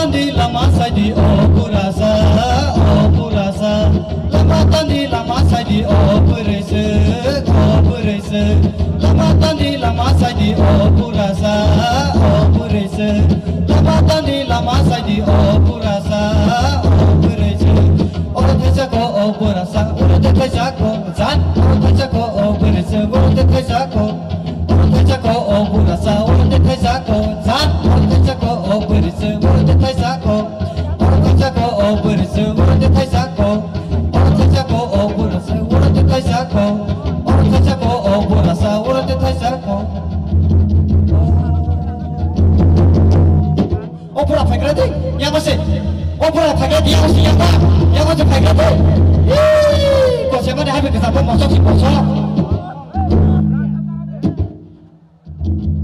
tandi lama saidi o purasa o purasa lama tandi lama saidi o purese o purese lama tandi lama saidi o purasa o purese lama tandi lama saidi o purasa o purese oro thaisa ko o purasa oro thaisa ko zan oro thaisa ko o purese oro thaisa ko oro thaisa ko Pura pakai dia siapa? Yang macam pakai tu? Kau siapa dah habis kesapa masuk si bosok?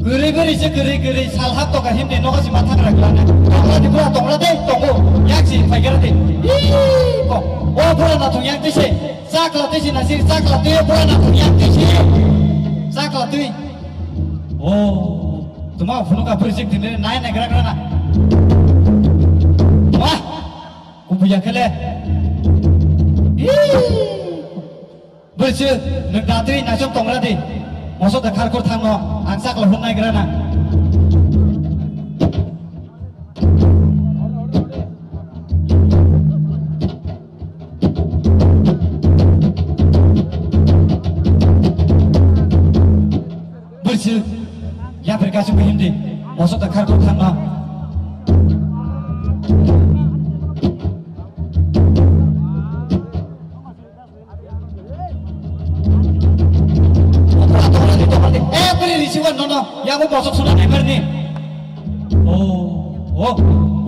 Geri geri je geri geri salah tu kahim ni nokasi mata kerana tongla di pura tongla deh tunggu yang si pakai tu. Kau oh pura nak tu yang tu si sak latih si nasi sak latih pura nak tu yang tu si sak latih. Oh, tu mah phone kau berisik di mana? Naik naik kerana kubuya kele. Berce, nak datri nak jom tong lagi. Masuk dah kar kor thang no, angsak lah hunai gerana. Berce, ya berkasih behindi. Masuk dah kar kor thang. Nono, yang aku masuk sudah nemer nih. Oh, oh,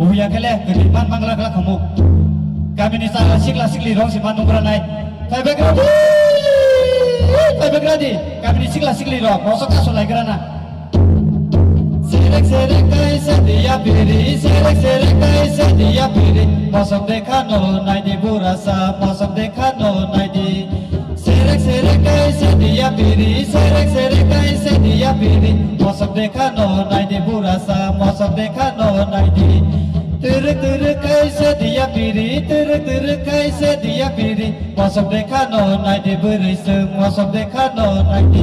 oh ya kele, kelipan mangla kala kamu. Kami ni salah sik lasik li rong si manung beranai. Kai bagradi, kai bagradi. Kami ni sik lasik li rong, masuk kasul lagi kerana. Serek serek kai sedia piri, serek serek kai sedia piri. Masuk dekano nai di burasa, masuk dekano nai di. Serek serek kai sedia piri, serek serek দিয়া বিড়ি মসব দেখানো নাই দি বুড়াসা মসব দেখানো নাই দি तिर तिर कैसे दिया पीरी तिर तिर कैसे दिया पीरी मौसम देखा नो नाइटी बुरीस मौसम देखा नो नाइटी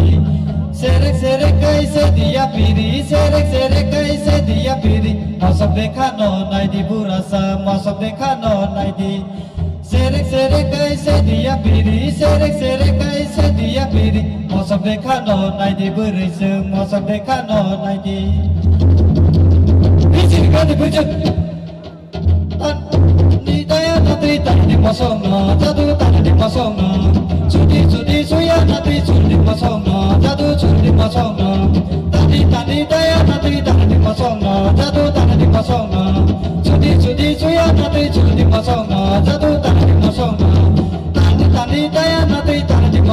सेरक सेरक कैसे दिया पीरी सेरक सेरक कैसे दिया पीरी मौसम देखा नो नाइटी बुरा सा मौसम देखा नो नाइटी सेरे सेरे कैसे दिया पीरी सेरे सेरे कैसे दिया पीरी मौसम देखा नो नाइदी बुरी से मौसम देखा नो नाइदी हिचिन का दिपुज नी दया नत्री तानी मौसम ना जादू तानी मौसम ना सुनी सुनी सुया नत्री सुनी मौसम ना जादू सुनी मौसम ना तानी तानी दया नत्री तानी मौसम ना जादू तानी मौसम ना सुनी सुनी सुया नत्री सुनी मौसम ना जादू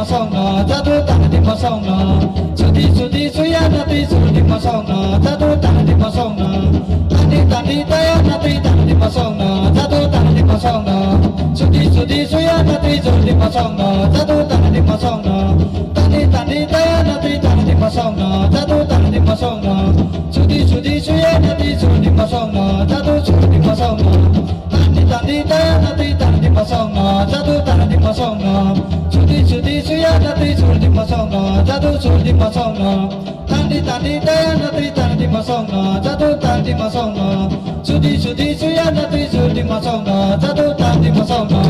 tan di masong no, jatuh tan di masong no. Sudi sudi suya nanti sudi no. Sudi sudi suya sudi no. Sudi sudi suya sudi sudi no, masauna jadu sudi masauna tandi tandi dayana tri tandi masauna jadu tandi masauna sudi sudi suyana tri sudi masauna jadu tandi masauna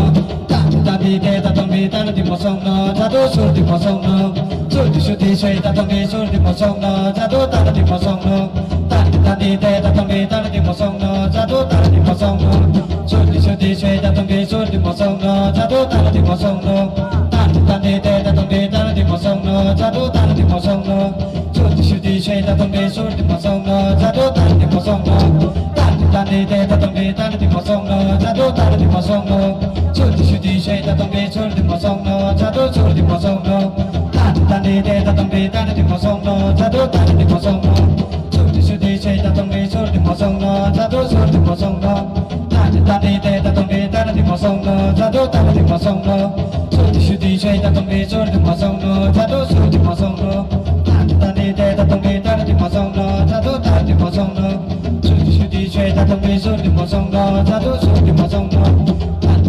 tandi tandi deta tambi tandi masauna jadu sudi masauna sudi sudi suyata tambi sudi masauna jadu tandi masauna tandi tandi deta tambi tandi masauna jadu tandi masauna sudi sudi suyata tambi sudi masauna jadu tandi masauna tumbe te ta tumbe ta ti ma song no cha do song no chul ti shu ti she song no cha do song no ta ti ta ni te ta tumbe ta song no cha do song no chul ti shu ti she song no cha do song no ta ti ta ni te ta tumbe ta song no cha do song no chul ti shu ti she song no cha do song no ta ti ta ni te ta ni so ti mo song ga cha do so ti mo song ga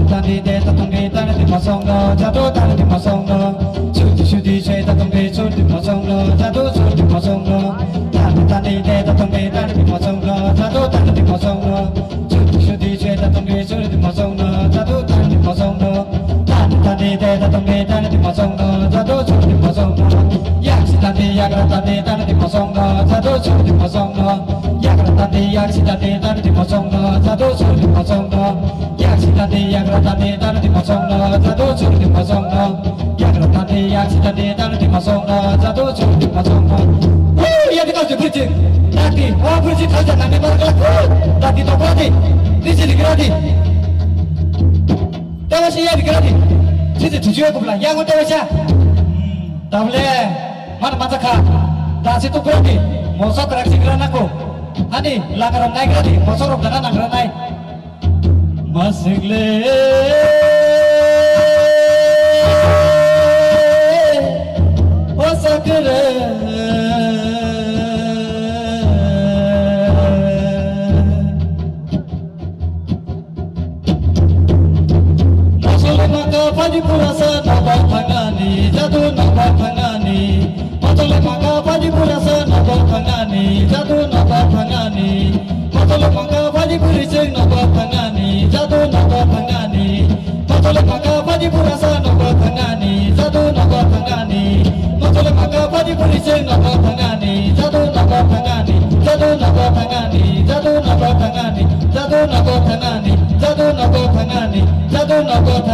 ta ni de ta tong ge ta ni mo song ga cha do ta ni mo song ga chu ti chu ti che ta tong ge chu ti mo song ga cha do so ti mo song ga ta ni ta ni de ta tong ge ta ni mo song ga cha do ta ni mo song ga chu ti chu ti che ta tong ge chu ti mo song ga cha do ta ni mo song ga ta ni ta ni de ta tong ge ta ni mo song ga cha do so ti mo song ga yak si ta ni yak ta ni ta ni mo song ga cha do so ti mo song ga tani yak si tani tani di mosong no jadu sur di mosong no yak si tani yak ra tani tani di mosong no jadu sur di mosong no yak ra tani yak si tani tani di mosong no jadu sur di mosong no Wuh, ya kita sudah berjin Tadi, oh berjin saja nanti baru kelak Tadi tak berarti Di sini geradi. Tahu sih ya di geradi. Sini tujuh aku bilang, yang udah wajah. Tak boleh. Mana mata kak? Tak situ geradi Mosok reaksi geran aku आणि लागणार नाही का मसोर नाही. बसले थांनानै जादु नाबा थांनानै माथल फांखा बादिफोरजों नाबा थांनानै जादु नाबा थांनानै माथल फांखा बादिफोरासो नाबा थांनानै जादु नाबा थांनानै माथल फांखा बादिफोरजों नाबा थांनानै जादु नाबा थांनानै जादु नाबा थांनानै जादु नाबा थांनानै जादु नाबा थांनानै जादु नाबा थांनानै जादु नाबा थांनानै